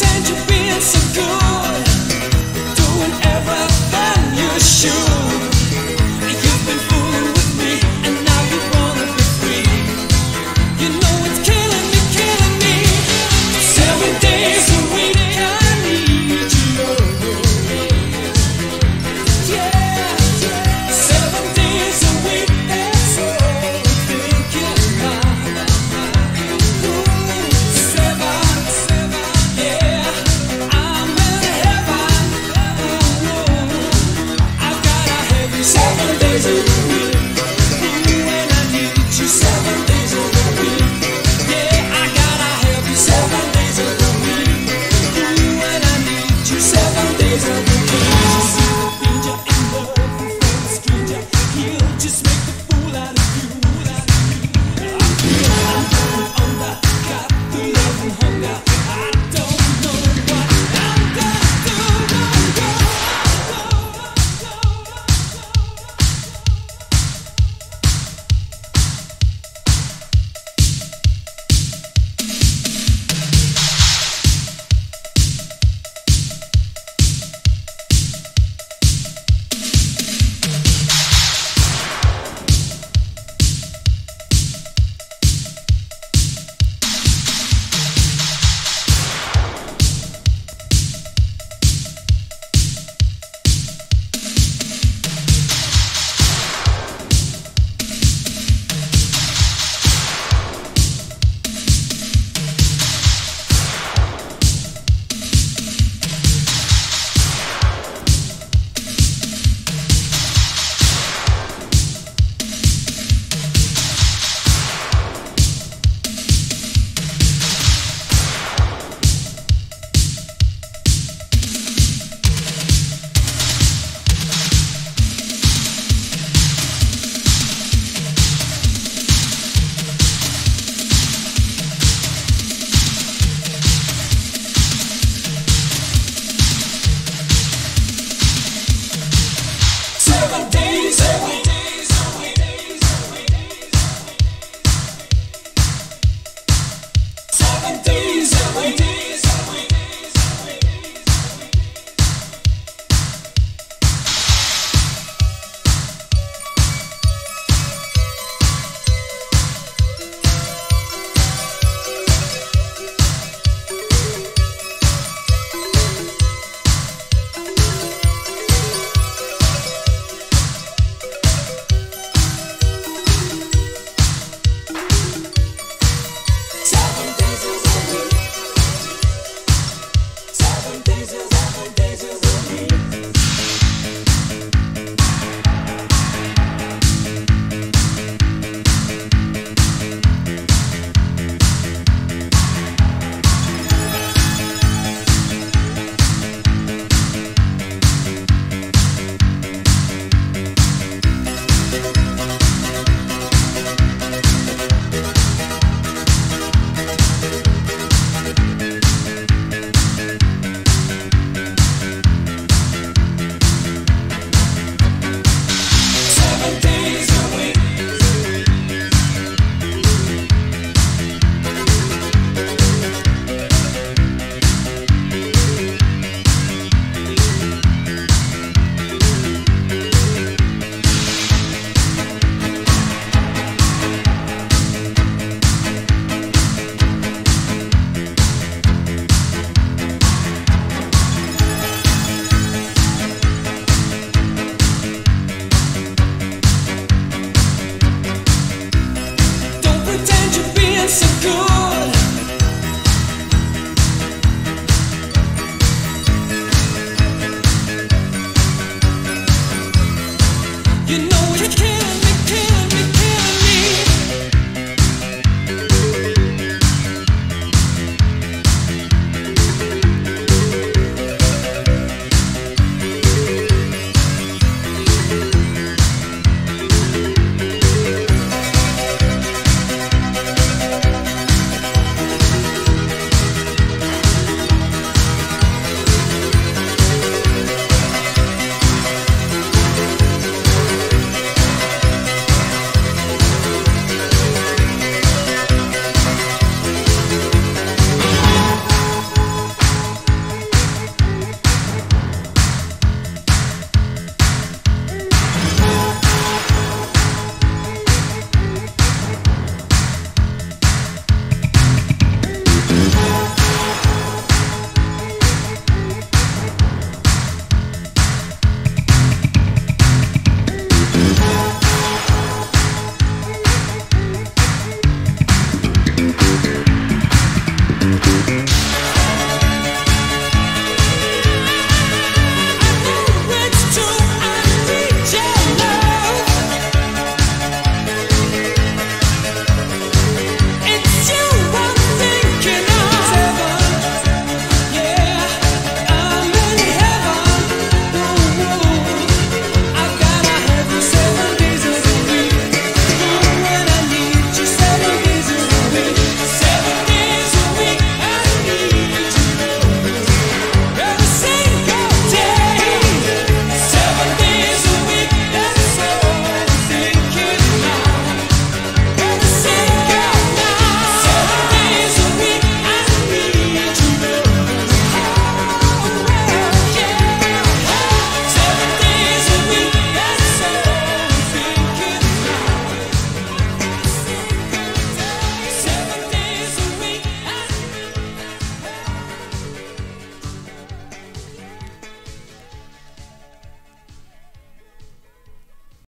Pretend you feel so good, doing everything you should. good.